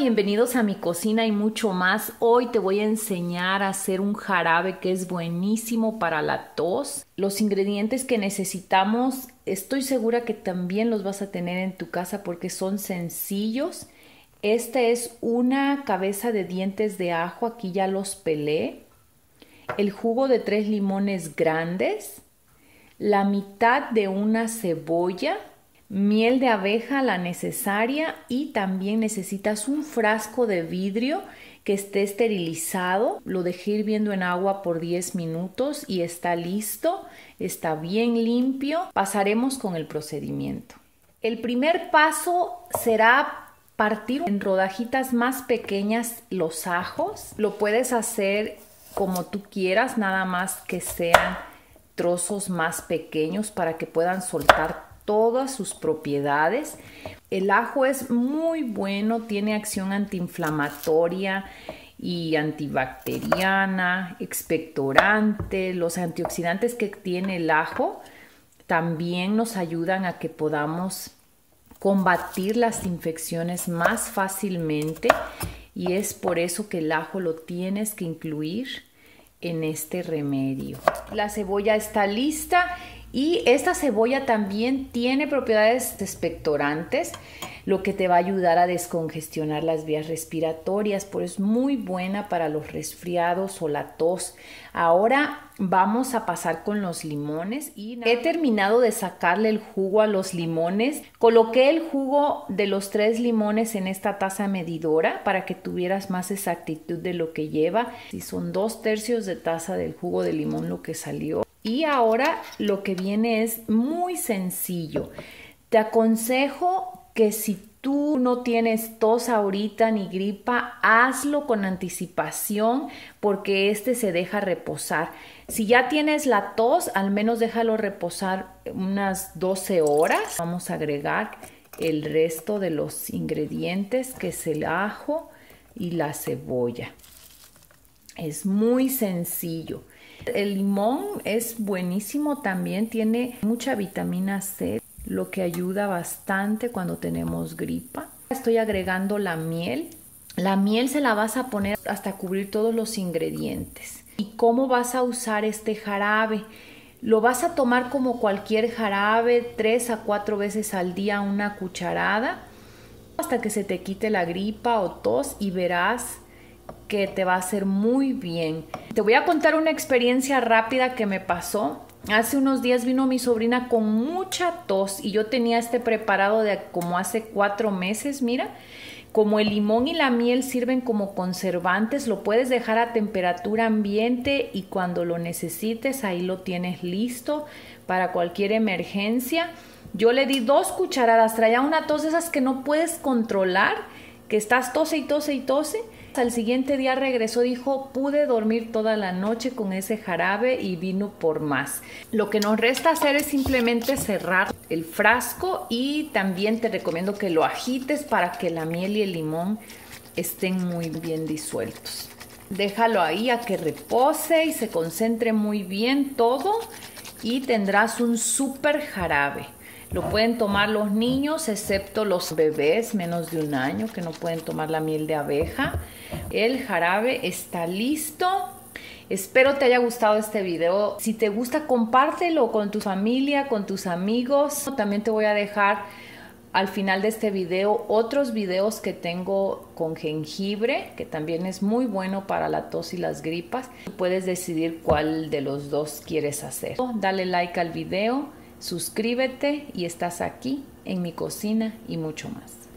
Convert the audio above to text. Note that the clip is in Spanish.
bienvenidos a mi cocina y mucho más. Hoy te voy a enseñar a hacer un jarabe que es buenísimo para la tos. Los ingredientes que necesitamos estoy segura que también los vas a tener en tu casa porque son sencillos. Esta es una cabeza de dientes de ajo, aquí ya los pelé. El jugo de tres limones grandes. La mitad de una cebolla miel de abeja la necesaria y también necesitas un frasco de vidrio que esté esterilizado. Lo dejé hirviendo en agua por 10 minutos y está listo, está bien limpio. Pasaremos con el procedimiento. El primer paso será partir en rodajitas más pequeñas los ajos. Lo puedes hacer como tú quieras, nada más que sean trozos más pequeños para que puedan soltar todas sus propiedades. El ajo es muy bueno, tiene acción antiinflamatoria y antibacteriana, expectorante. Los antioxidantes que tiene el ajo también nos ayudan a que podamos combatir las infecciones más fácilmente y es por eso que el ajo lo tienes que incluir en este remedio. La cebolla está lista y esta cebolla también tiene propiedades expectorantes, lo que te va a ayudar a descongestionar las vías respiratorias, por es muy buena para los resfriados o la tos. Ahora vamos a pasar con los limones y he terminado de sacarle el jugo a los limones. Coloqué el jugo de los tres limones en esta taza medidora para que tuvieras más exactitud de lo que lleva. Si son dos tercios de taza del jugo de limón lo que salió. Y ahora lo que viene es muy sencillo. Te aconsejo que si tú no tienes tos ahorita ni gripa, hazlo con anticipación porque este se deja reposar. Si ya tienes la tos, al menos déjalo reposar unas 12 horas. Vamos a agregar el resto de los ingredientes que es el ajo y la cebolla. Es muy sencillo. El limón es buenísimo también, tiene mucha vitamina C, lo que ayuda bastante cuando tenemos gripa. Estoy agregando la miel. La miel se la vas a poner hasta cubrir todos los ingredientes. ¿Y cómo vas a usar este jarabe? Lo vas a tomar como cualquier jarabe, tres a cuatro veces al día, una cucharada, hasta que se te quite la gripa o tos y verás que te va a hacer muy bien. Te voy a contar una experiencia rápida que me pasó. Hace unos días vino mi sobrina con mucha tos y yo tenía este preparado de como hace cuatro meses, mira. Como el limón y la miel sirven como conservantes, lo puedes dejar a temperatura ambiente y cuando lo necesites ahí lo tienes listo para cualquier emergencia. Yo le di dos cucharadas, traía una tos de esas que no puedes controlar, que estás tose y tose y tose al siguiente día regresó, dijo, pude dormir toda la noche con ese jarabe y vino por más. Lo que nos resta hacer es simplemente cerrar el frasco y también te recomiendo que lo agites para que la miel y el limón estén muy bien disueltos. Déjalo ahí a que repose y se concentre muy bien todo y tendrás un súper jarabe. Lo pueden tomar los niños, excepto los bebés menos de un año que no pueden tomar la miel de abeja. El jarabe está listo. Espero te haya gustado este video. Si te gusta, compártelo con tu familia, con tus amigos. También te voy a dejar al final de este video otros videos que tengo con jengibre, que también es muy bueno para la tos y las gripas. Puedes decidir cuál de los dos quieres hacer. Dale like al video suscríbete y estás aquí en mi cocina y mucho más.